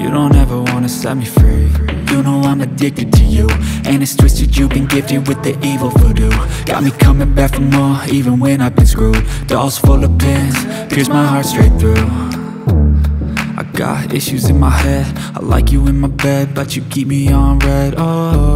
You don't ever wanna set me free. You know I'm addicted to you. And it's twisted you've been gifted with the evil voodoo. Got me coming back for more even when I've been screwed. Dolls full of pins, pierce my heart straight through. I got issues in my head. I like you in my bed But you keep me on red. Oh,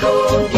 cold.